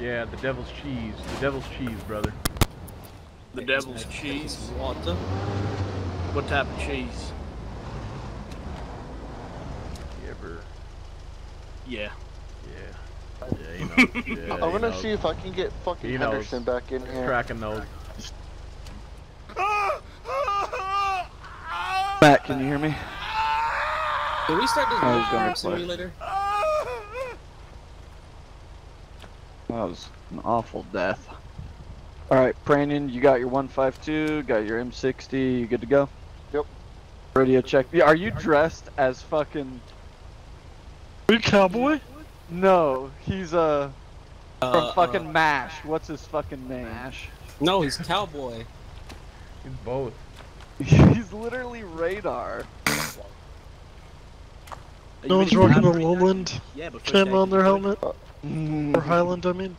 Yeah, the devil's cheese. The devil's cheese, brother. The devil's cheese. Water. What type of cheese? You ever? Yeah. Yeah. Yeah, you know. Yeah, I'm gonna know, see if I can get fucking He knows. Back in here. Cracking those. Matt, can you hear me? Did we start this I was new gonna farm play. simulator? That was an awful death. Alright, Brandon, you got your 152, got your M60, you good to go? Yep. Radio check. Yeah, are you dressed as fucking. Are You cowboy? No, he's uh. From Uh, fucking uh, MASH. What's his fucking name? MASH. No, he's cowboy. He's both. he's literally radar. No one's rocking the Lowland Yeah, but cam on their helmet. Mm. Or Highland, I mean.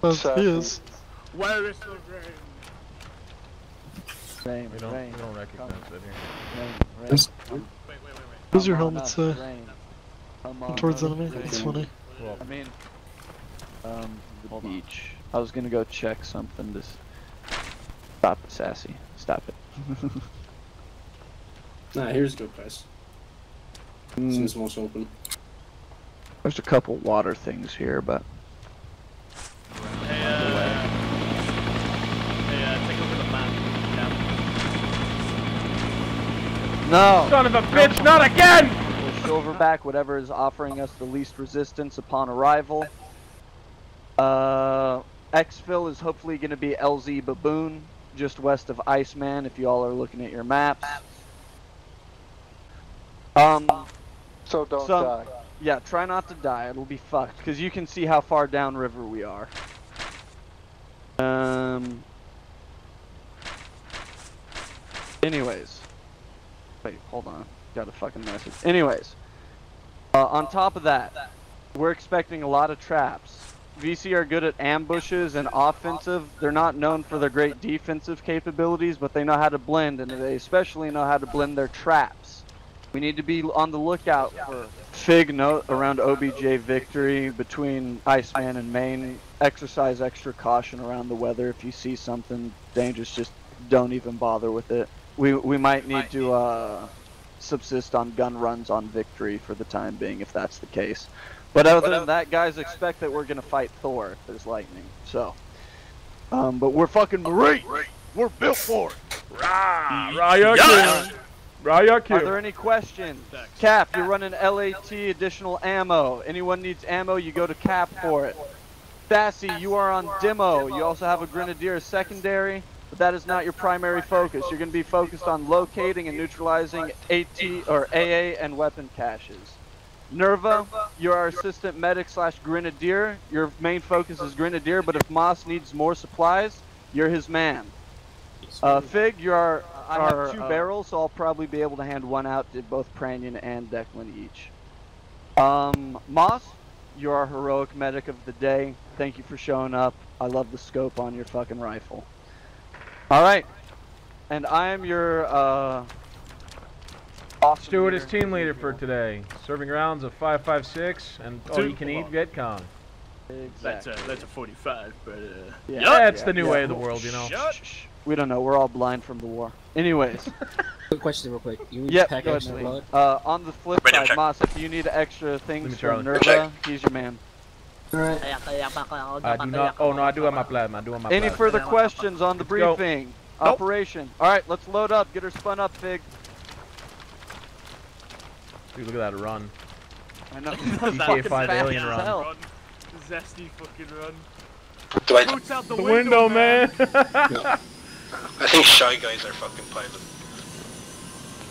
That's Exactly. his. Where is the rain? Rain, We don't, rain, we don't recognize that here. rain, rain. Wait, wait, wait, wait. Does your helmet us, say? rain. Towards us, enemy? rain. That's funny. Well, I mean, um, the beach. I was gonna go check something to stop it, sassy. Stop it. Nah, here's a good place. Mm, Seems most open. There's a couple water things here, but Hey, uh, hey, uh, take over the map. no. Son of a bitch, not again! We'll silverback whatever is offering us the least resistance upon arrival. Uh, exfil is hopefully going to be LZ Baboon, just west of Iceman. If you all are looking at your maps. Um. So don't Some- die. Yeah, try not to die. It'll be fucked because you can see how far downriver we are. Um. Anyways. Wait, hold on. Got a fucking message. Anyways. Uh, on top of that, we're expecting a lot of traps. VC are good at ambushes and offensive. They're not known for their great defensive capabilities, but they know how to blend, and they especially know how to blend their traps. We need to be on the lookout for Fig note around OBJ victory between Iceman and Maine. Exercise extra caution around the weather. If you see something dangerous, just don't even bother with it. We we might need to uh, subsist on gun runs on victory for the time being, if that's the case. But other than that, guys, expect that we're gonna fight Thor if there's lightning. So, um, but we're fucking Marine. We're built for it. Rah! Raya kill! Raya Are there any questions? Cap, you're running LAT additional ammo. Anyone needs ammo, you go to Cap for it. Sassy, you are on demo. You also have a Grenadier secondary, but that is not your primary focus. You're going to be focused on locating and neutralizing AT or AA and weapon caches. Nerva, you're our assistant medic slash Grenadier. Your main focus is Grenadier, but if Moss needs more supplies, you're his man. Uh, Fig, you're our, I Our, have two uh, barrels, so I'll probably be able to hand one out to both Pranyan and Declan each. Um, Moss, you're our heroic medic of the day. Thank you for showing up. I love the scope on your fucking rifle. All right, and I am your uh. awesome Stewart is team leader for today. Serving rounds of 5.56 and all you can eat Vietcong. That's a that's a 45, but uh. Yeah. That's the Yeah, new yeah. way of the world, you know. Shut. Shh, We don't know. We're all blind from the war. Anyways. Quick question, real quick. You need Yep, pack go ahead, extra Uh, on the flip Radio side, check. Moss, if you need extra things from Charlie. Nerva, he's your man. Alright. I do not. Oh no, I do have my plasma. I do have my Any plasma. further questions on the Let's go. briefing? Nope. Operation. All right, let's load up. Get her spun up, Fig. Dude, look at that run. I know. GTA 5 alien run. Run. Zesty fucking run. Do Boots out the, The window, man. I think Shy Guys are fucking pilot.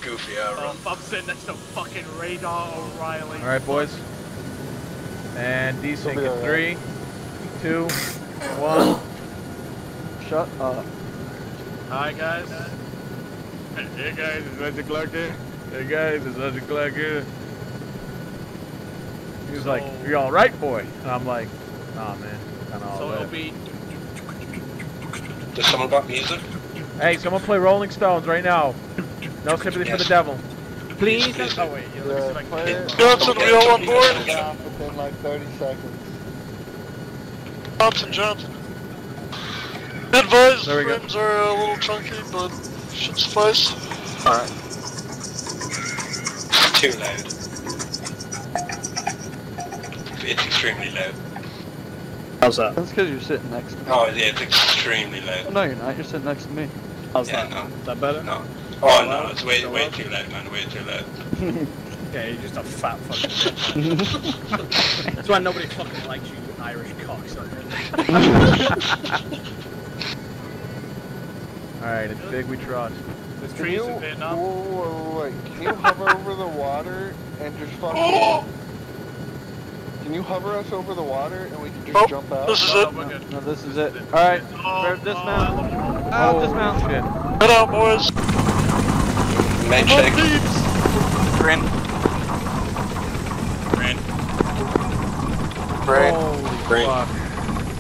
Goofy, yeah, Oh, run. I'm sitting next to fucking Radar O'Reilly. All right, boys. And desync be in alright. three, two, one. Shut up. Hi guys. Hey guys, it's Magic Clark here. Hey guys, it's Magic Clark here. He was like, So- "You all right, boy?" And I'm like, "Nah, man, kind of all So it'll right." be. Does someone got music? Hey, someone play Rolling Stones right now. No sympathy for the devil. Please. Please. Oh wait, you Yeah, look like. play it. Johnson, we all on board? Down within like 30 seconds. Johnson, Johnson. Advise There we go. rims are a little chunky, but should suffice. Alright. Too loud. It's extremely loud. How's that? That's because you're sitting next to me. Oh yeah, it's extremely loud. Oh, no, you're not. You're sitting next to me. How's Yeah, that? no. Is that better? No. Oh, oh no, it's way way too loud, man. Way too loud. Yeah, you're just a fat fucking. That's why nobody fucking likes you, you Irish cocksucker. Alright, it's big, we trust. There's trees in Vietnam. Whoa, wait, can you hover over the water and just fucking... Oh! Can you hover us over the water and we can just Oh, jump out? This is Oh, it. we're. No, this is it. Alright, Oh, dismount. oh, Oh, dismount. shit. Head out, boys. Main check. Grin. Green. Great. Holy Green. fuck.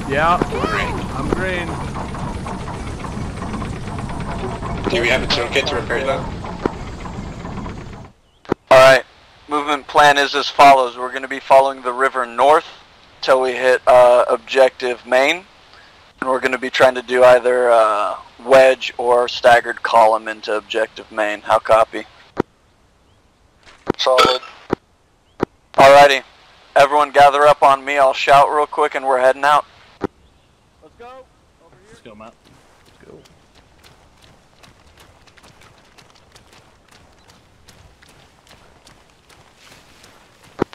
Yeah, Green. I'm green. Do we have a toolkit to repair that? Alright, movement plan is as follows. We're going to be following the river north till we hit uh, objective main. And we're going to be trying to do either uh, wedge or staggered column into objective main. How copy? Solid. Alrighty, everyone gather up on me. I'll shout real quick and we're heading out. Let's go. Let's go, Matt.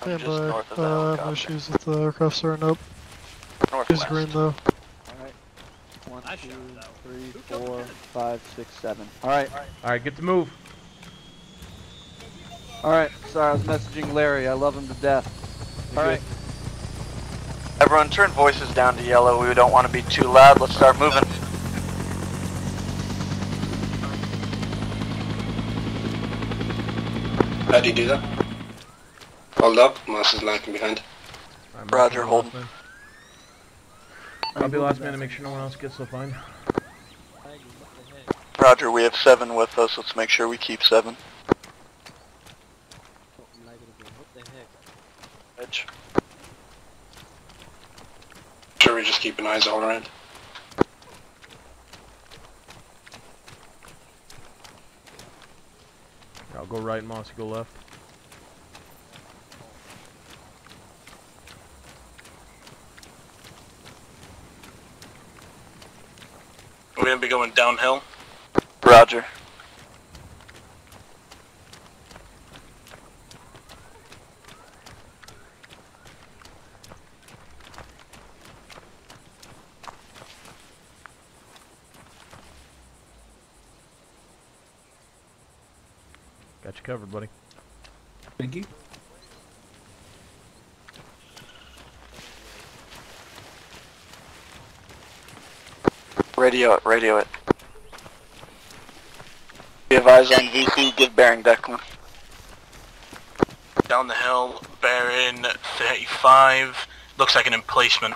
I'm Yeah, north of but the uh, no issues with the aircraft starting up. He's green though. Alright. One, I two, shouted out. three, Who killed four, Ted? five, six, seven. Alright. Alright, get to move. Alright, sorry, I was messaging Larry. I love him to death. Alright. Everyone turn voices down to yellow. We don't want to be too loud. Let's start moving. How do you do that? Hold up, Moss is lagging behind. I'm Roger, last hold. man. I'll be last man to make sure no one else gets the fine. Roger, we have seven with us. Let's make sure we keep seven. What the heck? Edge. Sure, we just keep an eyes all around. I'll go right, Moss, you go left. We're gonna be going downhill. Roger. Got you covered, buddy. Thank you. Radio it, radio it. We have eyes on VC, give bearing Declan. Down the hill, bearing 35. Looks like an emplacement.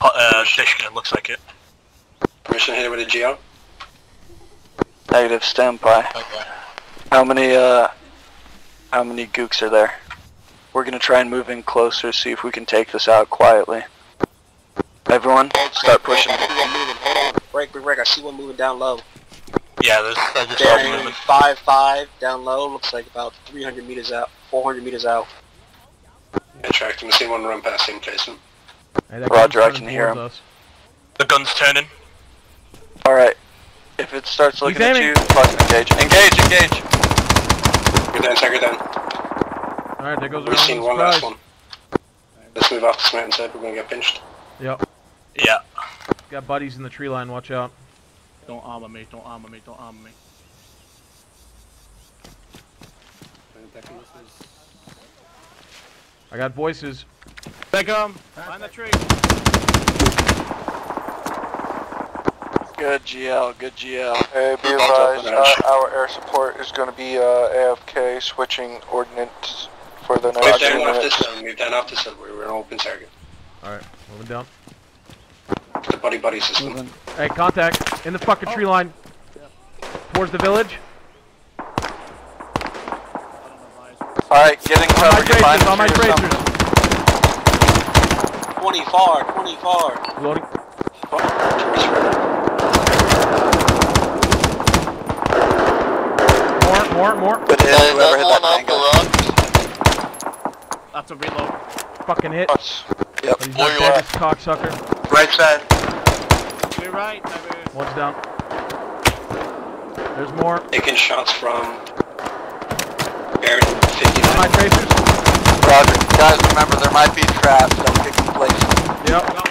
Uh, Dishka, looks like it. Permission to hit with a geo? Negative standby. How many, uh, how many gooks are there? We're gonna try and move in closer, see if we can take this out quietly. Everyone, start pushing. Break, break, break. I see one moving down low. Yeah, there's, I just saw Bearing movement. five five down low. Looks like about 300 meters out, 400 meters out. Yeah, tracked him. I seen one run past the emplacement. Hey, Roger, I can hear him. us. The gun's turning. Alright. If it starts looking at aiming. you, fucking engage. Engage, engage! Go down, check her down. Alright, there goes We've seen one last one. Let's move off this mountainside. We're gonna get pinched. Yep. Yeah. Got buddies in the tree line, watch out. Don't armor me, don't armor me, don't armor me. I got voices. Take 'em. Find the tree. Good GL, good GL. Hey, be Hold advised, uh, our air support is going to be uh, AFK switching ordnance for the Move next down few off this minutes. hill. Move down off this hill. We're an open target. Alright, moving down. The buddy buddy system. Moving. Hey, contact. In the fucking tree line. Towards the village. Alright, getting On my cover, get behind tracers, on my the tree or tracers. something. 20 far, 20 far. Loading. More, more, more. Good hit. Whoever hit that tango. That's a reload. Fucking hit. Yep. He's not dead, this cocksucker. Right side. To your right, baby. One's down. There's more. Taking shots from bearing 59. My tracers. Roger. Guys, remember there might be traps. Don't get complacent. Yep. Got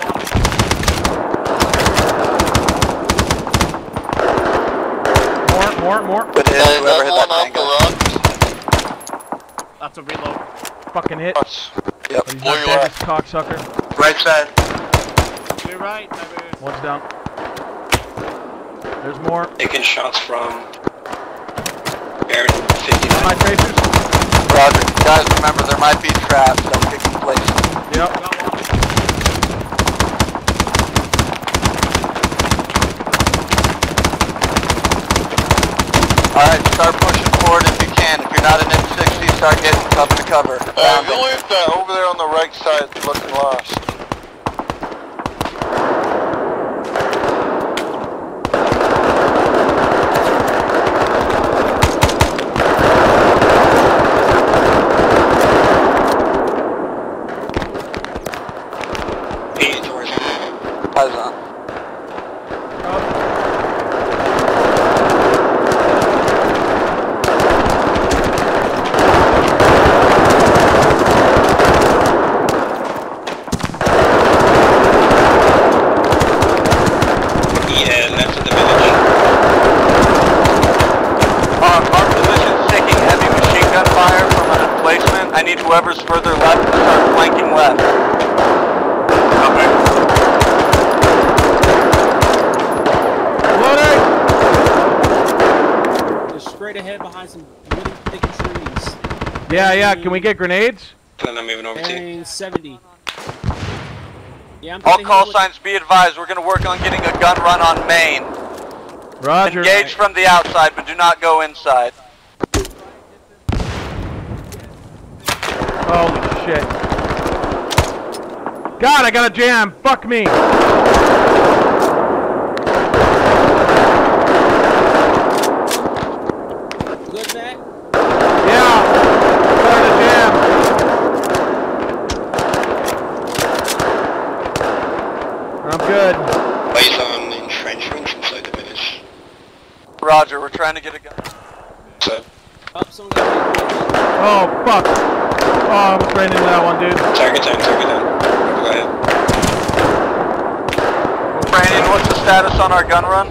one. More, more, more. Good hit. Whoever hit that tango. That's a reload. Fucking hit. Yep. He's not dead, this cocksucker. Right side. To your right, baby. One's down. There's more. Taking shots from bearing 59. My tracers. Roger. Guys, remember there might be traps. Don't get complacent. Yep. Alright, start pushing forward if you can. If you're not in M60, start getting up to cover. Uh, Found you it. leave that over there on the right side looking lost. Eight doors. Eyes on. Yeah, left of the village. Our, our position's taking heavy machine gun fire from an emplacement. I need whoever's further left to start flanking left. Loading! They're straight ahead behind some really thick trees. Yeah, yeah. Can we get grenades? Then I'm moving over to you. 70. Yeah, I'm All call signs be advised, we're gonna work on getting a gun run on main. Roger. Engage from the outside, but do not go inside. Holy shit. God, I got a jam. Fuck me. Good, Matt? Yeah. Got a jam. I'm good. Ways on entrenchments inside the village. Roger, we're trying to get a gun. So, Up, someone got hit. Oh, fuck. Oh, I'm spraying into that one, dude. target down, target down. Go ahead. Brandon, what's the status on our gun run?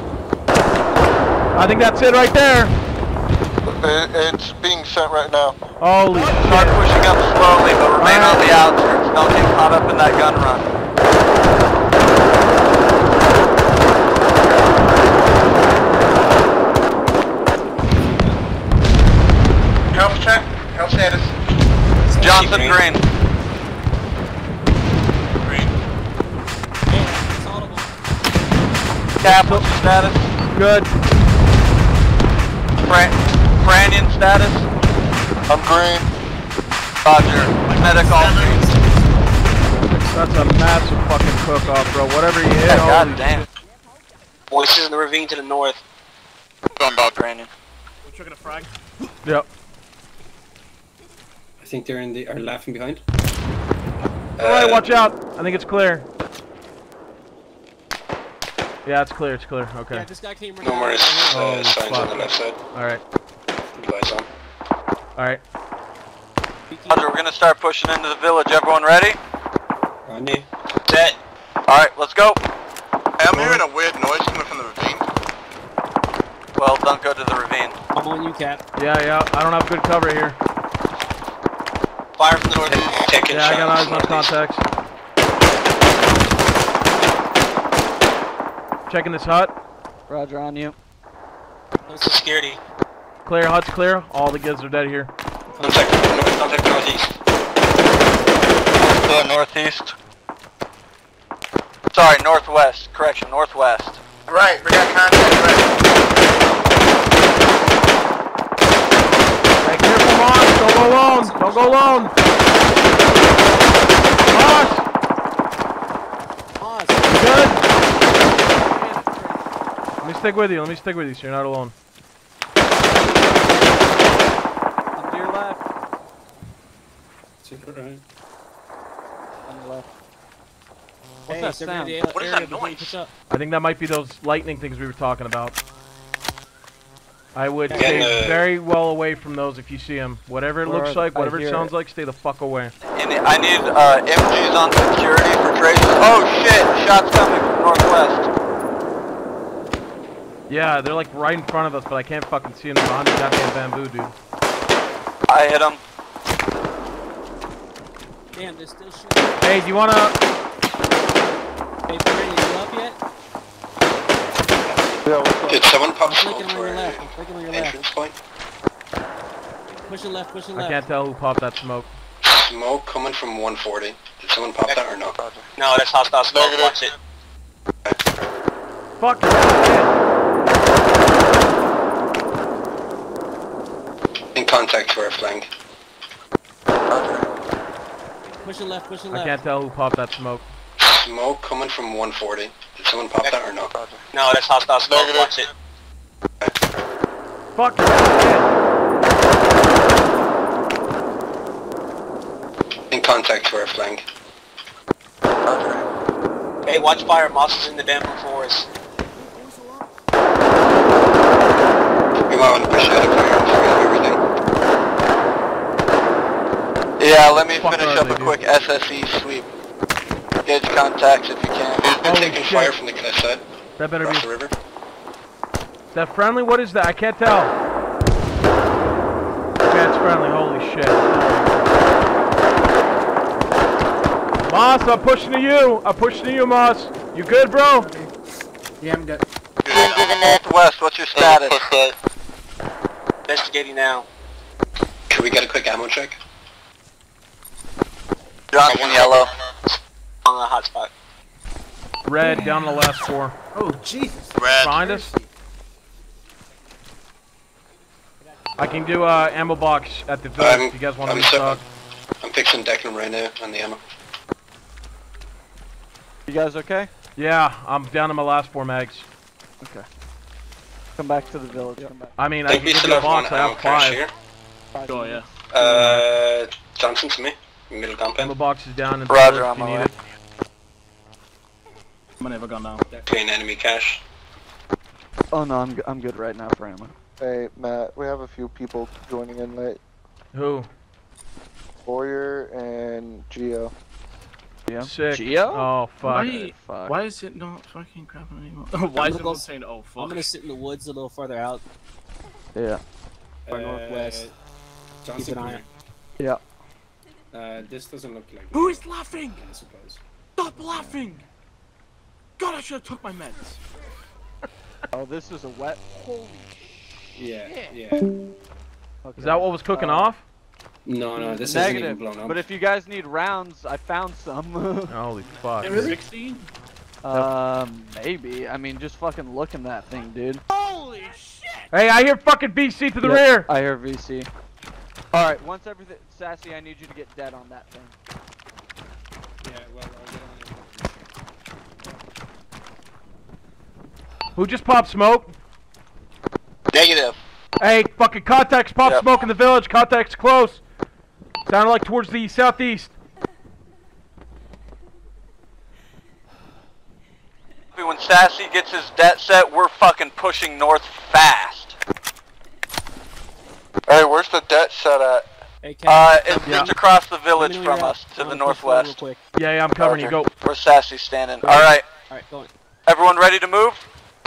I think that's it right there. It, it's being sent right now. Holy Start shit. pushing up slowly, but remain on the outskirts. Don't get caught up in that gun run. Health check. Health status. Johnson Green. Green. Hey, it's audible. Cap, status? Good. Fran Franion status? I'm green. Roger. Medic all green. That's a massive fucking cook-off, bro. Whatever you hit, Yeah, God damn. Voices in the ravine to the north. Going about Brandon. We're chugging a frag. Yep. I think they're in the are laughing behind. Alright, uh, watch out. I think it's clear. Yeah, it's clear, it's clear. Okay. Yeah, this guy came right No out. more uh, Oh, signs on fuck. the left side. Alright. Levi's on. Alright. Roger, we're gonna start pushing into the village. Everyone ready? Rodney. Set. Alright, let's go. Hey, I'm hearing a weird noise coming from the ravine. Well, don't go to the ravine. I'm on you, Cap. Yeah, yeah. I don't have good cover here. Fire from the north. Taking Yeah, I got eyes shots on northeast. contacts. Checking this hut. Roger on you. What's the security? Clear, hut's clear. All the kids are dead here. Contact, north, contact northeast. Go northeast. Sorry, northwest. Correction, northwest. Right, we got contact right. Hey, careful, Moss. Don't go alone. Don't go alone. Moss. me stick with you. Let me stick with you so you're not alone. Up to your left. Secret right. On the left. Hey, that sound? What is that noise? I think that might be those lightning things we were talking about. I would Again, stay uh, very well away from those if you see them. Whatever it Where looks like, whatever it sounds it. like, stay the fuck away. And I need uh, MGs on security for traces. Oh shit! Shots coming from northwest. Yeah, they're like right in front of us, but I can't fucking see them behind the goddamn bamboo, dude. I hit him. Damn, they're still shooting. Hey, do you wanna? Hey, Brandon, you up yet? Yeah, what's up? Did someone pop I'm smoke flicking on for your left. I'm flicking on your left. entrance point? Pushing left, pushing I left. I can't tell who popped that smoke. Smoke coming from 140. Did someone pop that or no? No, that's hostile smoke. Negative. Watch it. Fuck. Contact for a flank. Pushing left, pushing I left. can't tell who popped that smoke. Smoke coming from 140. Did someone pop that or no? No, that's hostile smoke. Negative. Watch it. Fuck. In contact for a flank. Hey, watch fire. Moss is in the bamboo forest. You might want to push out of fire and fire everything. Yeah, let me Fuck finish up a dude? quick SSE sweep. Gauge contacts if you can. Who's been Holy taking shit. fire from the cliff side? That better be. The river? Is that friendly? What is that? I can't tell. Yeah, it's friendly. Holy shit. Moss, I'm pushing to you. I'm pushing to you, Moss. You good, bro? Yeah, I'm good. Moving to the northwest, what's your status? Investigating now. Can we get a quick ammo check? Johnson yellow. On the hotspot. Red, down the last four. Oh, Jesus. Red. Behind us. I can do uh, ammo box at the village. I'm- if you guys want to I'm so- restock. I'm fixing Declan right now on the ammo. You guys okay? Yeah, I'm down to my last four mags. Okay. Come back to the village. Come back. I mean, I I can we give still you a have one box. I ammo have five. here. Five Oh, minutes. yeah. Uh, Johnson to me. Middle Ammo compound. box is down in the Roger, village on if you my need way. it. I'm never gone now. Clean enemy cache. Oh no, I'm, g- I'm good right now for ammo. Hey, Matt, we have a few people joining in late. Who? Boyer and Geo. Yeah. Sick. Geo? Oh, fuck. Why, Fuck. why is it not fucking crapping anymore? why is it go- not saying, oh, fuck? I'm gonna sit in the woods a little further out. Yeah. Or northwest. Uh, Johnson, Keep an eye Yeah. Uh, this doesn't look like. Who is laughing? I suppose. Stop laughing! God, I should have took my meds. Oh, this is a wet. Holy Yeah, yeah. Okay. Is that what was cooking Uh, off? No, no, this isn't even Negative. blown up. But if you guys need rounds, I found some. Holy fuck. 60? um, maybe. I mean, just fucking look in that thing, dude. Holy shit! Hey, I hear fucking VC to the Yep, rear. I hear VC. All right, once everything, sassy, I need you to get dead on that thing. Yeah, well, I'll get on it. Who just popped smoke? Negative. Hey, fucking contacts pop Yep. smoke in the village. Contacts close. Sounded like towards the southeast. When Sassy gets his det set, we're fucking pushing north fast. Hey, where's the det set at? Hey, Uh, it's, Yeah. it's across the village me know when from you're us, to I'm the gonna push forward Real northwest. Yeah, yeah, I'm covering you. Go. Where's Sassy standing? Alright, Alright, going. everyone ready to move?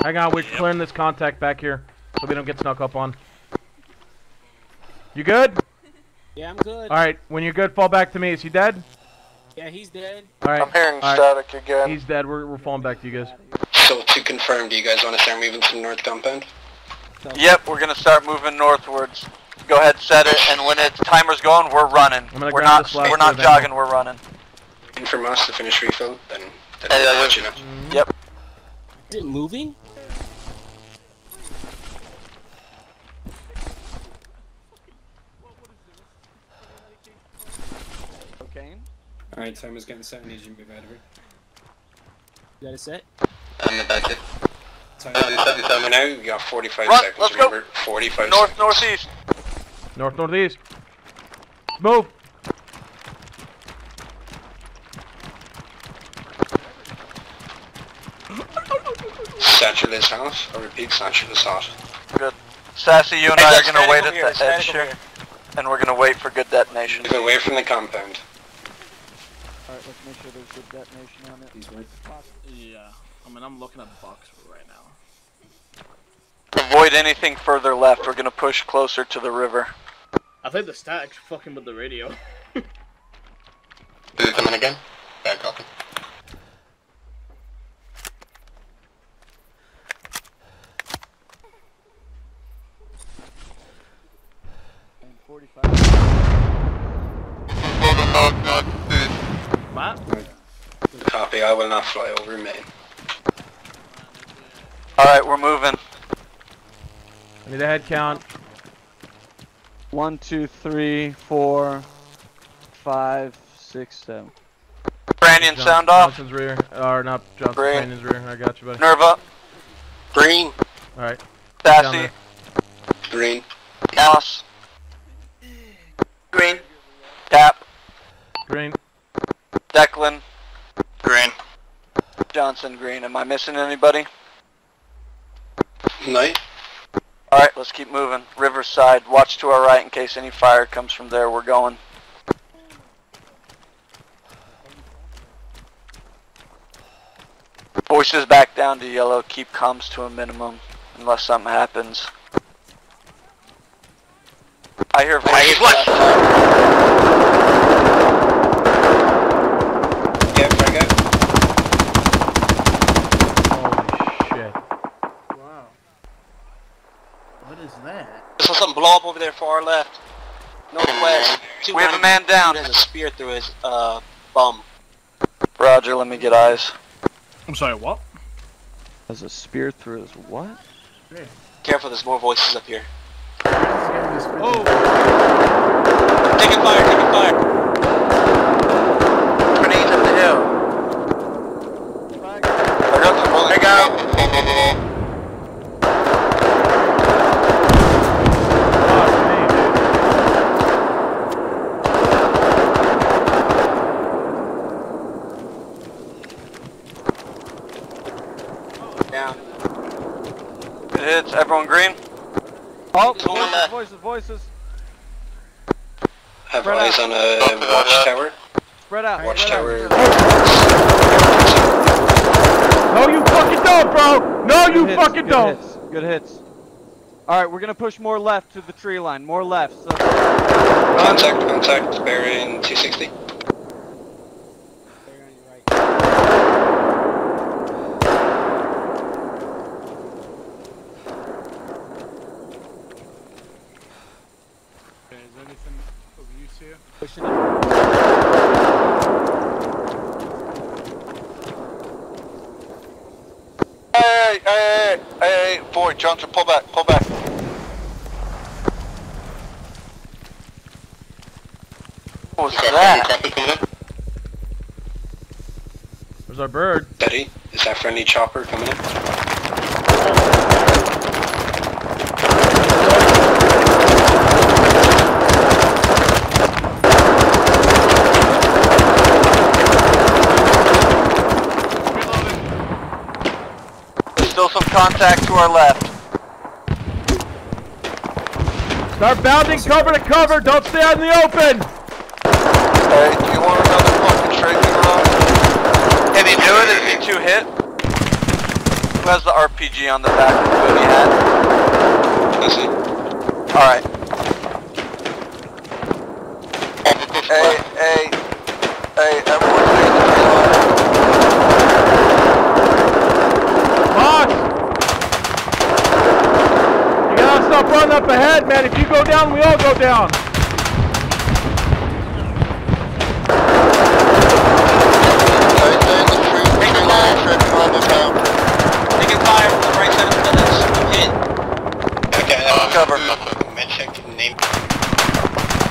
Hang on, we're clearing this contact back here so we don't get snuck up on. You good? Yeah, I'm good. All right. When you're good, fall back to me. Is he dead? Yeah, he's dead. All right. I'm hearing All right. static again. He's dead. We're, we're falling back to you guys. So to confirm, do you guys want to start moving to the north compound? So, Yep, we're gonna start moving northwards. Go ahead, set it, and when its timer's going, we're running. I'm gonna We're grab not, this we're not bit of jogging, we're running. And from us to finish refill, then, then Hey, I'll uh, let you know. Yep. Is it moving? Cocaine? Alright, timer's getting set. I need you to move out of here. You got it set? I'm about to. It's 77 now, you got 45 Run, seconds, let's go. remember? 45 North, seconds. northeast. North, northeast. Move. Satchel is hot. I repeat, satchel is hot. Good. Sassy, you and Hey, I are gonna wait at here, the edge over here, and we're gonna wait for good detonation. Move away from the compound. Alright, let's make sure there's good detonation on it. Yeah. I mean, I'm looking at the box right now. Avoid anything further left. We're gonna push closer to the river. I think the static's fucking with the radio. Is it coming again? Bad copy. Matt? Copy, I will not fly over Maine. Alright, we're moving. I need a head count. One, two, three, four, five, six, seven. Brandon, John- sound off. Johnson's rear. Or not Johnson, Bray. Brandon's rear. I got you, buddy. Nerva, Green. Alright. Down Sassy. Green. Mouse. Green. Cap, Green. Declan, Green. Johnson, Green. Am I missing anybody? Night. Alright, let's keep moving. Riverside, watch to our right in case any fire comes from there. We're going. Voices back down to yellow. Keep comms to a minimum unless something happens. I hear voices. left. Yeah, frag out. Holy shit. Wow. What is that? I saw something blow up over there far left. Northwest. We have a man down. Has a spear through his uh bum. Roger, let me get eyes. I'm sorry, what? There's a spear through his what? Careful, there's more voices up here. Oh! Taking fire, taking fire. Grenades up the hill. I got the bullet. There you go. Fuck me, dude. Down. Good hits. Everyone green? Oh, There's one voices, left. voices, voices. Have Spread eyes out. on a watchtower. Spread out. Watchtower. No, you fucking don't, bro! No, Good you hits, fucking good don't! Hits, good hits. Alright, we're gonna push more left to the tree line. More left. So Contact, contact, bearing 260. Okay, is there anything of use here? Pushing it. Hey, hey, hey, hey, boy, Johnson, pull back, pull back. What was Is that friendly that? chopper coming in? There's our bird. Steady. Is that friendly chopper coming in? There's still some contact to our left. Start bounding cover to cover. Don't stay out in the open. Hey, do you want another fucking tracing run? Can he do it? Is he two hit? Who has the RPG on the back of the booty hat? Does he? Alright. Hey, hey, hey, everyone stay in the tree line. Fox! You gotta stop running up ahead, man. If you go down, we all go down. Cover. Med check name.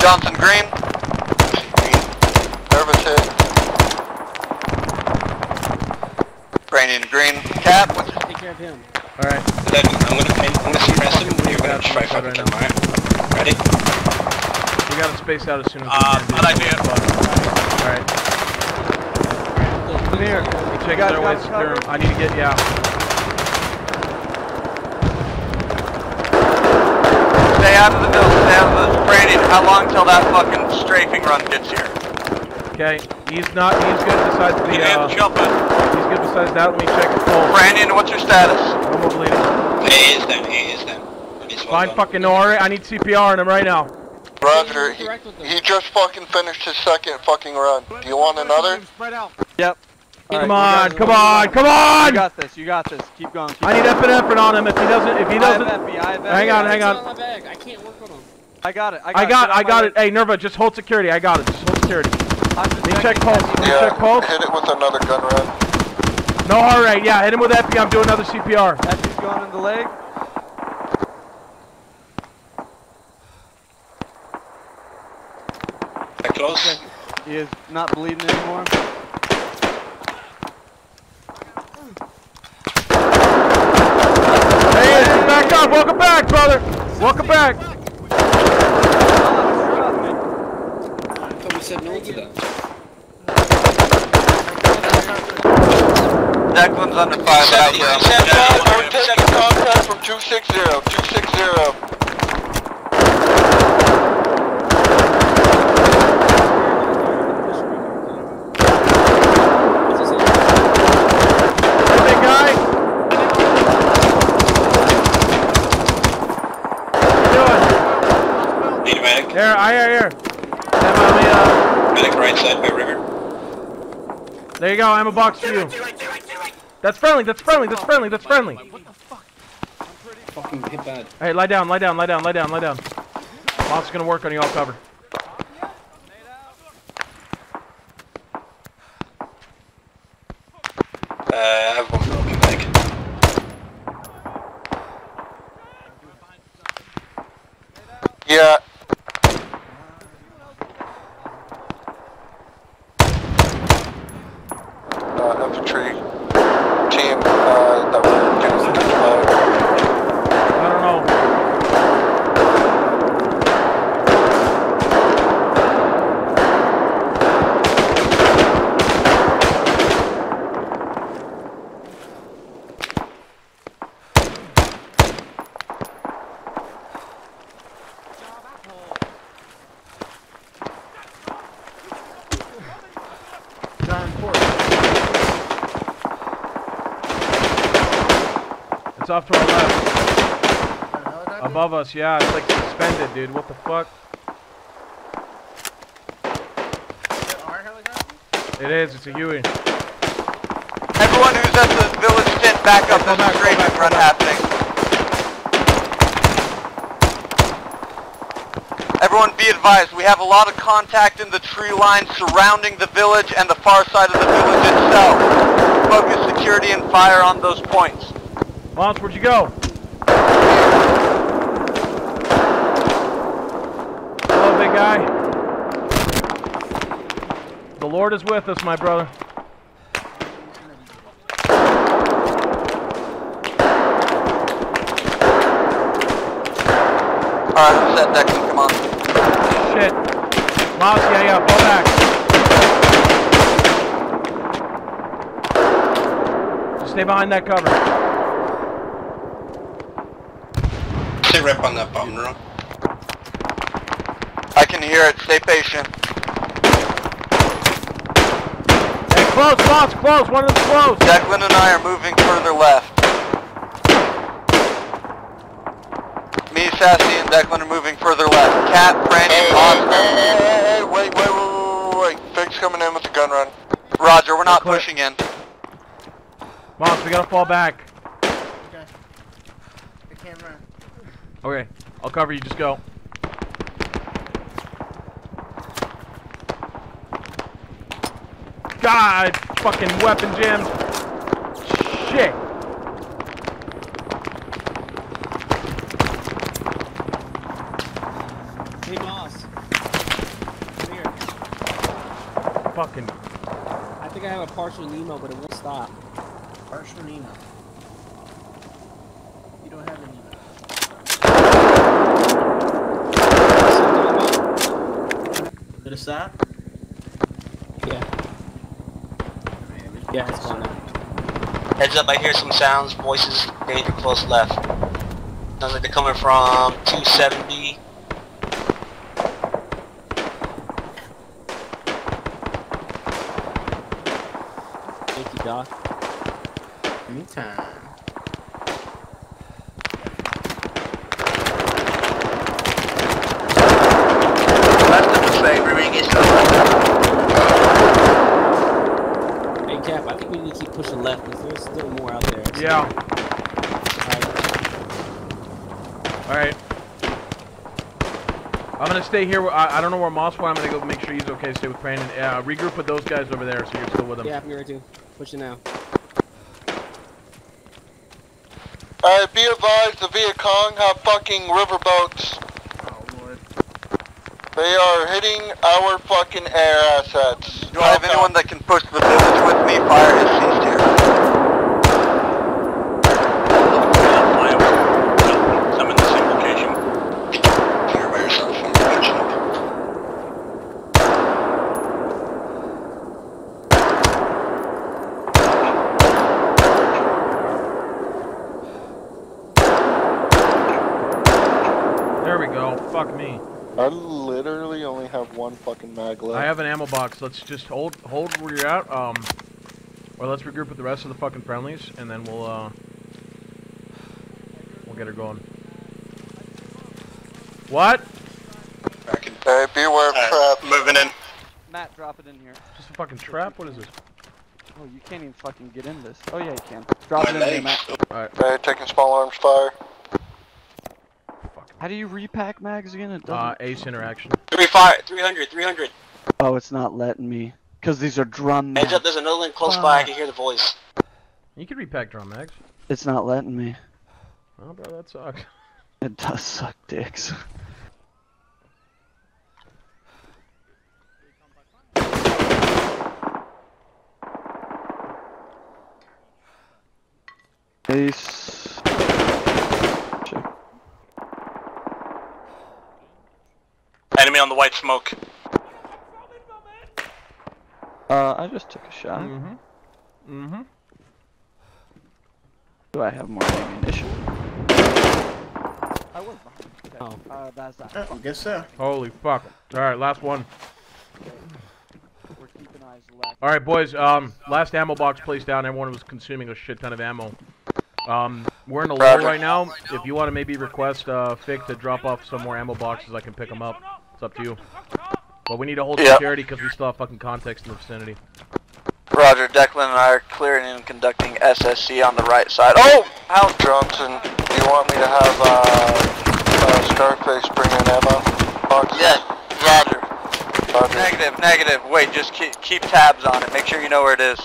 Johnson Green. Nervous hit. Brandon Green. Cap, what's Take care of him. Alright. Then I'm gonna pin, I'm gonna suppress him. You're gonna try fucking right kill him, alright? Ready? We gotta space out as soon as we Uh, can. dude. bad idea. Alright. Come here. Take You guys their got way secure. cover? I need to get you out. Stay out of the middle, stay out of the... Brandon, how long till that fucking strafing run gets here? Okay. He's not. He's good besides the. Uh, jumping. he's good besides that. Let me check his pulse. Brandon, what's your status? I'm bleeding. He is down, he is down. Fine fucking no. I need CPR on him right now. Roger, he, he just fucking finished his second fucking run. Do you want another? Yep. Come on, come on, come on! You got this. You got this. Keep going. Keep I need going. epinephrine on him. If he doesn't, if he I have doesn't, epi, I have hang on, hang It's on. my bag. I can't work with him. I got it. I got, I got, Get I got it. Hey, Nerva, just hold security. I got it. Just hold security. way. I'm just Let me check checking pulse. Let me check Yeah, pulse. hit it with another gun run. No heart rate. Yeah, hit him with epi. I'm doing another CPR. Epi's going in the leg. Get close. He is not bleeding anymore. Hey, back up. Welcome back, brother. Welcome back. I thought we said no to that. Declan's under fire now, bro. We're taking contact from 260, 260. Hey, big guy. What you doing? Need a medic. Here, I hear here. Stand by me, uh, Medic right side by river. There you go. I'm a box for you. That's friendly. That's friendly. That's friendly. That's friendly. Fucking hit bad. Hey, lie down. Lie down. Lie down. Lie down. Lie down. Boss is gonna work on you. I'll cover. Uh, I have one broken leg. Yeah. Uh, infantry team uh, that were doing some fire. I don't know. It's off to our left. Above us, yeah. It's like suspended, dude. What the fuck? It is. It's a Huey. Everyone who's at the village tent, back up. There's a strafing run happening. Everyone be advised, we have a lot of contact in the tree line surrounding the village and the far side of the village itself. Focus security and fire on those points. Lance, where'd you go? Hello, big guy. The Lord is with us, my brother. Alright, set, Declan, come on. Shit. Mouse, yeah, yeah, fall back. Just stay behind that cover. Stay rep on that bomb run. I can hear it, stay patient. Hey, close, close, close. One of them's close. Declan and I are moving further left. Me, Sassy, and Declan are moving further left. Cat, Brandon, Hey, Oscar. hey, hey, hey, wait, wait, wait, wait, wait. Fig's coming in with the gun run. Roger, we're not Clear. pushing in. Mouse, we gotta fall back. Okay. I can't. Okay, I'll cover you. Just go. God, fucking weapon jammed. Shit. Hey, boss. Come here. Fucking. I think I have a partial Nemo, but it won't stop. Partial Nemo. You don't have any. To the side? Yeah. Yeah, it's gone now. Heads up, I hear some sounds, voices, danger close left. Sounds like they're coming from 270. Thank you, Doc. Anytime. Left of the Hey, Cap, I think we need to keep pushing left because there's still more out there. So- Yeah. Alright. I'm gonna stay here. I, I don't know where Moss went. I'm gonna go make sure he's okay. Stay with Brandon. Uh, regroup with those guys over there, so you're still with them. Yeah, I'm ready to. Pushing now. Alright, be advised, the Viet Cong have fucking riverboats. They are hitting our fucking air assets. Do I have anyone that can push the village with me? Fire has ceased here. I'm in the same location. Clear by yourself when you're catching up. There we go. Fuck me. I literally only have one fucking mag left. I have an ammo box. Let's just hold hold where you're at. Um, or let's regroup with the rest of the fucking friendlies, and then we'll uh, we'll get her going. What? Back in. Hey, beware of Alright, trap. moving in. Matt, drop it in here. Just a fucking trap? What is this? Oh, you can't even fucking get in this. Oh yeah, you can. Drop My it in here. Matt. Alright. Hey, taking small arms fire. How do you repack mags again? It doesn't. Uh, ace interaction. Three fire, 300, 300. Oh, it's not letting me. Cause these are drum Heads mags. up, there's another one close by, I can hear the voice. You can repack drum mags. It's not letting me. Oh, bro, that sucks. It does suck dicks. Ace. Check. Enemy on the white smoke. Uh, I just took a shot. Mm-hmm. Mm-hmm. Do I have more ammunition? I was behind. Okay. Oh. Uh, that's that. I guess so. Holy fuck. Alright, last one. We're keeping eyes left. Alright, boys, um, last ammo box placed down. Everyone was consuming a shit ton of ammo. Um, we're in a lull right now. If you want to maybe request, uh, Fick to drop off some more ammo boxes, I can pick them up. It's up to you. But we need to hold Yep. security because we still have fucking context in the vicinity. Roger, Declan and I are clearing and conducting SSE on the right side. Oh! How? Johnson, do you want me to have uh, uh, Scarface bring in ammo boxes? Yes, Roger. Roger. Negative, negative. Wait, just keep, keep tabs on it. Make sure you know where it is.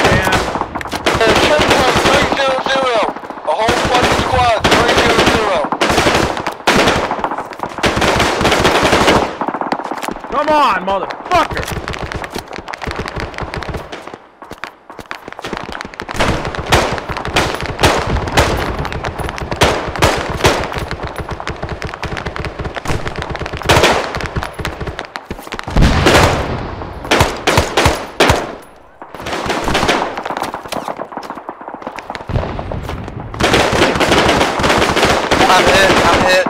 Hey, check out 300. A whole fucking squad, 300. Come on, motherfucker! I'm hit, I'm hit.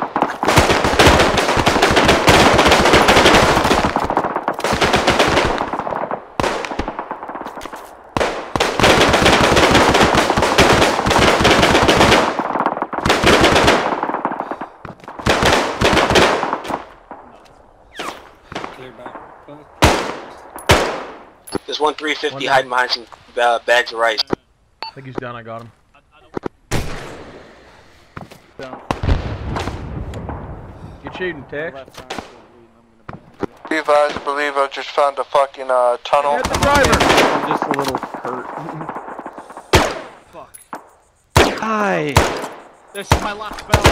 Clear There's one 350 One hiding behind some uh, bags of rice. I think he's done. I got him. Down. Get shooting, Tex. Left arm still bleeding. I'm gonna ban it. Be advised, I believe I just found a fucking uh, tunnel. Get the driver! I'm just a little hurt. Fuck. Hi. This is my last bell.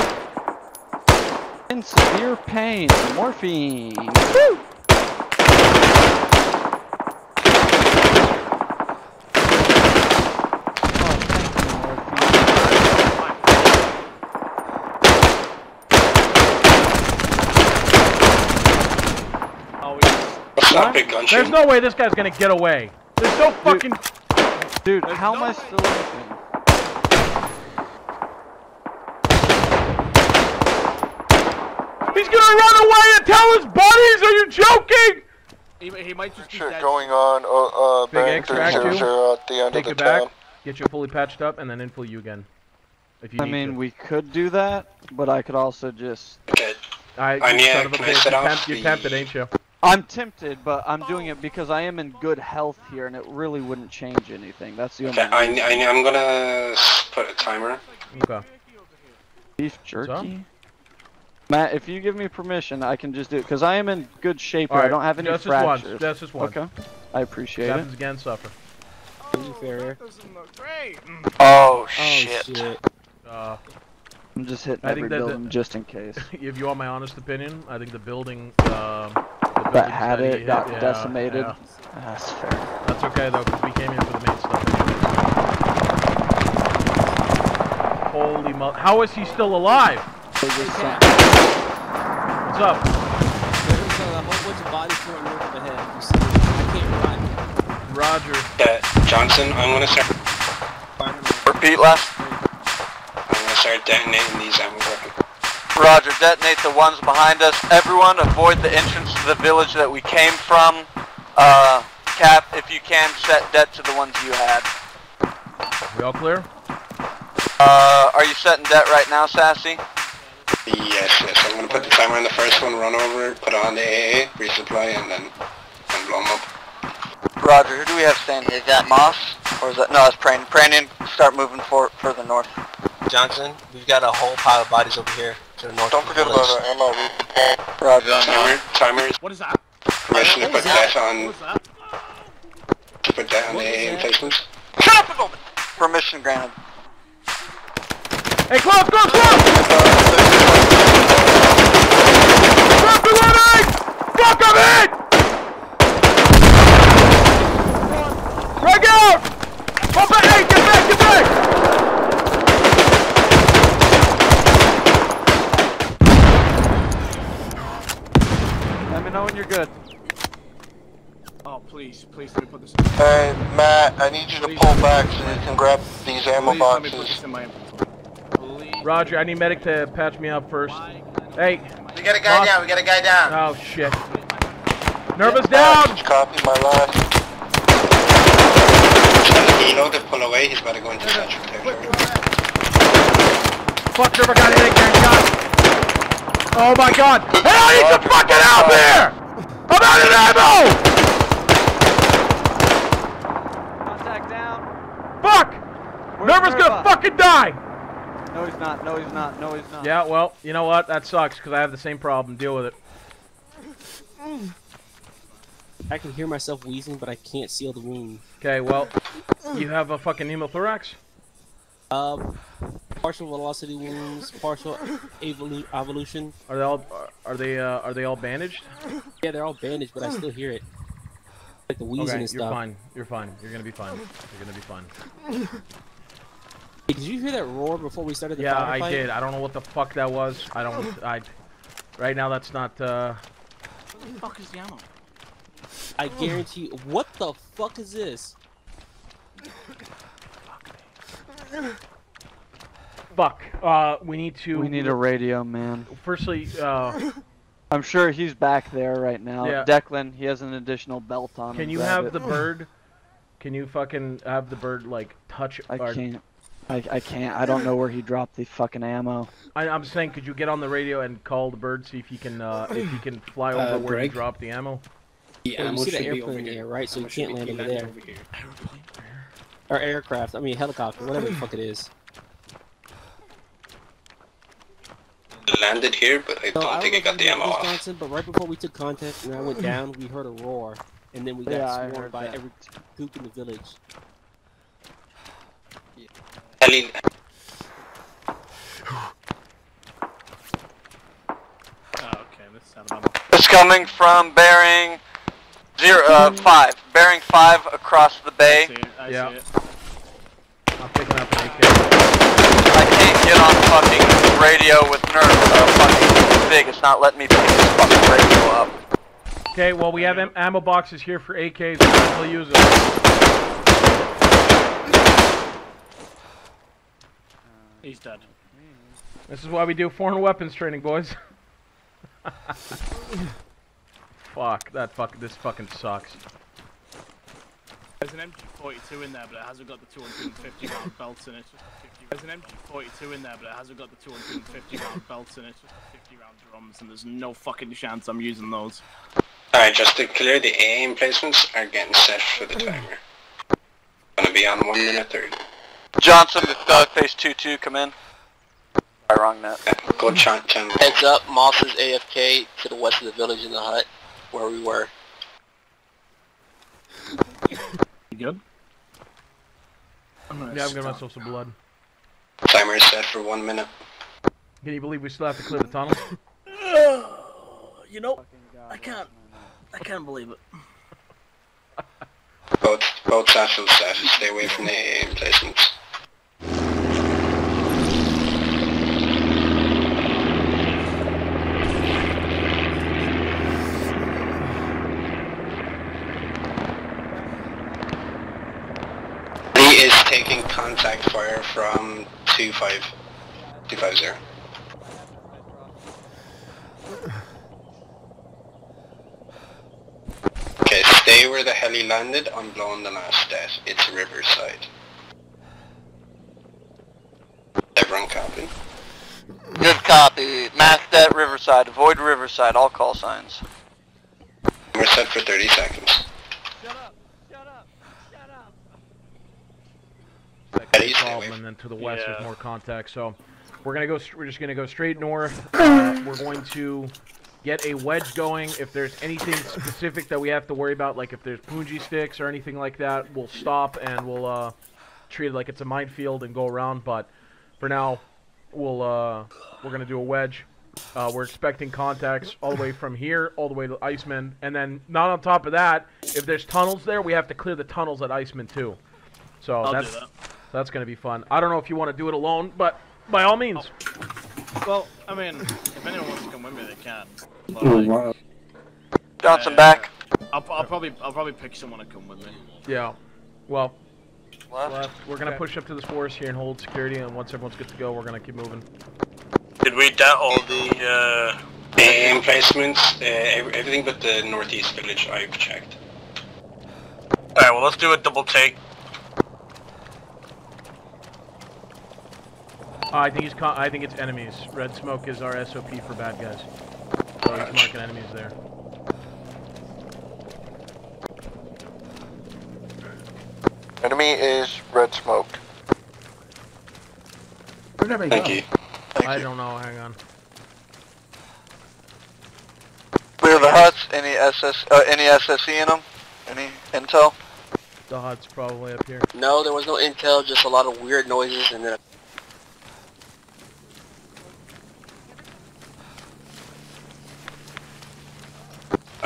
In severe pain. Morphine. Woo! Yeah. What's up, big gun There's no way this guy's gonna get away. There's no fucking. Dude, how am I still living? He's gonna run away and tell his buddies. Are you joking? He, he might just be Shit dead. going on, uh, uh, Big bearing X track you. 300 at the end Take of you the back. town. Get you fully patched up, and then infil you again. If you I need mean, to. we could do that, but I could also just. Okay. I, I you need- son of a can I bitch, set you off tempt- you the- tempted, ain't you? I'm tempted, but I'm doing it because I am in good health here, and it really wouldn't change anything. That's the only. Okay, I, I, I'm gonna put a timer. Okay. Beef jerky. Matt, if you give me permission, I can just do it because I am in good shape. All here. I don't have any just this once, fractures. just this once. Okay. I appreciate Happens it. again, suffer. Doesn't look great. Oh, shit. Uh, I'm just hitting I every think that the- building just in case. if you want my honest opinion, I think the building, um, the That had it got yeah, decimated. yeah. That's fair. That's okay though, because we came here for the main stuff. anyways. Holy mo- How is he still alive? What's up? There's a whole bunch of bodies thrown north of the head. You see, I can't run. Roger. Yeah, Johnson, I'm gonna start. Repeat last. I'm gonna start detonating these ammo weapons. Roger, detonate the ones behind us. Everyone avoid the entrance to the village that we came from. Uh, Cap, if you can, set det to the ones you had. We all clear? Uh, are you setting det right now, Sassy? Yes, yes. I'm gonna put the timer on the first one, run over, put on the AA, resupply, and then and blow them up. Roger, who do we have standing? Is that Moss? Or is that, no, that's Pranian. Pranian, start moving for, further north. Johnson, we've got a whole pile of bodies over here to the north. Don't forget about our ammo resupply. Roger. Timer, timer. What is that? Permission to put that? that on, What was that? to put that on the AA. Shut up and open! Permission granted. Hey, close, close, close! Stop the running! Fuck him in! Break out! Up at eight, get back, get back! Know when you're good. Oh, please, please let me put this in. Hey, Matt, I need you to pull back so you can grab these ammo Please let me put boxes. this in my inventory. Please. Roger, I need medic to patch me up first. Hey. We got a guy Boss. down, we got a guy down. Oh, shit. Nerva's down! Just copy my last. Tell the helo to pull away, he's about to go into central territory. Fuck, Nerva got hit again, God! Oh my god! Hey, I need some fucking help oh. here! I'm out of ammo! Contact down. Fuck! Where's Nerva's gonna Nerva? fucking die! No, he's not. No, he's not. No, he's not. Yeah, well, you know what? That sucks, because I have the same problem. Deal with it. I can hear myself wheezing, but I can't seal the wound. Okay, well, you have a fucking hemothorax? Uh, partial velocity wounds, partial evolu- evolution. Are they all are they uh, are they all bandaged? Yeah, they're all bandaged, but I still hear it. Like the wheezing Okay, and you're fine. You're fine. You're gonna be fine. You're gonna be fine. Hey, did you hear that roar before we started the Yeah, firefight? I did. I don't know what the fuck that was. I don't. I. Right now, that's not. uh... What the fuck is the ammo? I guarantee you. What the fuck is this? Fuck. Uh, we need to. We need a radio, man. Firstly, uh, I'm sure he's back there right now. Yeah. Declan, he has an additional belt on. can you have it. the bird? Can you fucking have the bird like touch? I or- can't. I, I can't. I don't know where he dropped the fucking ammo. I, I'm saying, could you get on the radio and call the bird, see if he can, uh, if he can fly over Uh, where he dropped the ammo? Yeah, you see the airplane in the air, right? So you can't land over there. Or aircraft. I mean helicopter, whatever the fuck it is. landed here, but I No, don't I think I don't got the if ammo off. Johnson, but right before we took contact and I went down, we heard a roar, and then we got Yeah, I swarmed by that. every gook in the village. Heli, Oh, okay, this is of ammo. It's coming from bearing zero, uh, five. Bearing five across the I bay. see it, I Yeah. see it. I'm picking up an AK. I can't get on fucking radio with nerf. Uh, fucking big. It's not letting me pick this fucking radio up. Okay, well we have am- ammo boxes here for AKs. We might as use them. He's dead. This is why we do foreign weapons training, boys. Fuck, that fuck, this fucking sucks. There's an MG42 in there, but it hasn't got the 250 round belts in it. It's just a 50. There's an MG42 in there, but it hasn't got the 250 round belts in it. It's just a 50 round drums, and there's no fucking chance I'm using those. Alright, just to clear, the aim placements are getting set for the timer. Gonna be on 1 minute 30. Johnson, the dog face 2-2, come in. Sorry, wrong net. Go chant 10. Heads up, Moss is AFK to the west of the village in the hut where we were. You good? Yeah, I'm getting myself some blood. Timer is set for 1 minute. Can you believe we still have to clear the tunnel? Uh, you know, I can't. I can't believe it. Both, both satchels set. Stay away from the AA emplacements. He is taking contact fire from 25, 250. Okay, stay where the heli landed. I'm blowing the last death. It's Riverside. Everyone copy? Good copy. Masked at Riverside. Avoid Riverside. All call signs. We're set for 30 seconds. Problem, and then to the west Yeah. there's more contact. So we're gonna go. We're just gonna go straight north. Uh, we're going to get a wedge going. If there's anything specific that we have to worry about, like if there's punji sticks or anything like that, we'll stop and we'll uh, treat it like it's a minefield and go around. But for now, we'll uh, we're gonna do a wedge. Uh, we're expecting contacts all the way from here all the way to Iceman, and then not on top of that, if there's tunnels there, we have to clear the tunnels at Iceman too. So I'll do that's that. That's gonna be fun. I don't know if you want to do it alone, but by all means. Well, I mean, if anyone wants to come with me, they can. But, like, Johnson uh, back. I'll, I'll probably I'll probably pick someone to come with me. Yeah. Well, Left. left. We're gonna push up to this forest here and hold security, and once everyone's good to go, we're gonna keep moving. Did we det all the, uh... AA emplacements, uh, everything but the northeast village I've checked. Alright, well let's do a double take. Uh, I think he's. Con- I think it's enemies. Red smoke is our SOP for bad guys. So he's marking enemies there. Enemy is red smoke. Thank you. I don't know. Hang on. Clear the huts. Any SS, uh, any SSE in them? Any intel? The hut's probably up here. No, there was no intel, just a lot of weird noises and then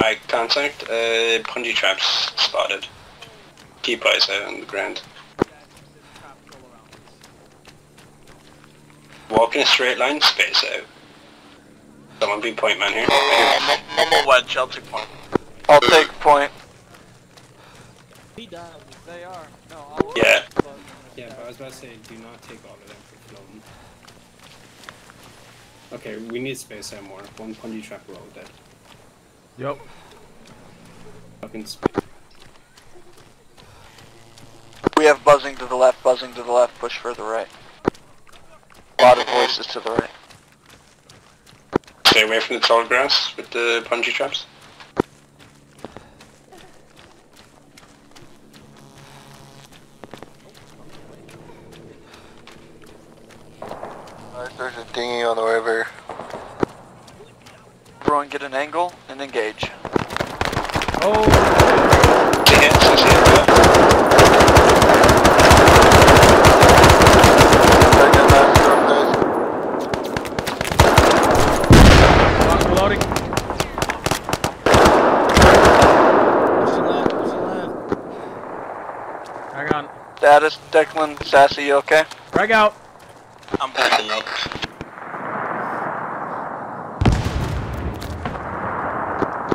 I contact, uh, punji traps spotted. Keep eyes out on the ground. Walk in a straight line, space out. Someone be point man here. Right Mobile wedge, I'll take one. I'll take point. He died. They are. No, I'll. Yeah. Yeah, but I was about to say, do not take all of them for floating. Okay, we need space out more. One punji trap roll dead. Yep. Fucking. We have buzzing to the left, buzzing to the left, push further right. A lot of voices to the right. Stay away from the tall grass with the punji traps. Alright, there's a dinghy on the river. everyone get an angle and engage. Oh. Loading. Hang on. Status, Declan, Sassy, you okay? Drag out. I'm backing up.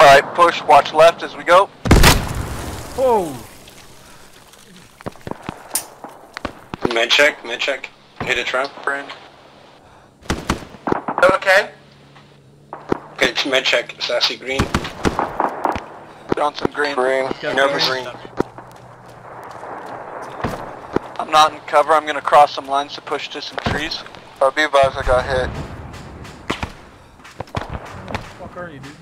Alright, push, watch left as we go. Whoa. Med check, med check. Hit a trap. Brand. Okay. Okay, it's med check. Sassy green. Johnson green. Green. Nova green. I'm not in cover, I'm gonna cross some lines to push to some trees. Uh, be advised, I got hit. What the fuck are you, dude?